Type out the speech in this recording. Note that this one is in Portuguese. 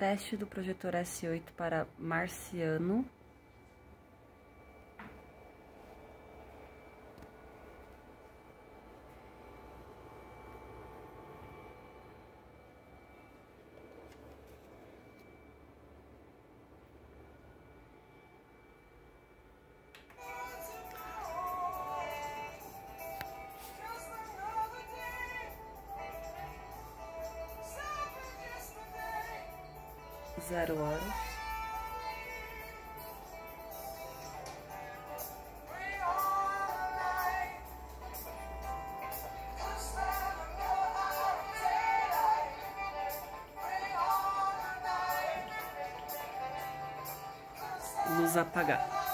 Teste do projetor S8 para marciano. Zero horas. Luz apagada.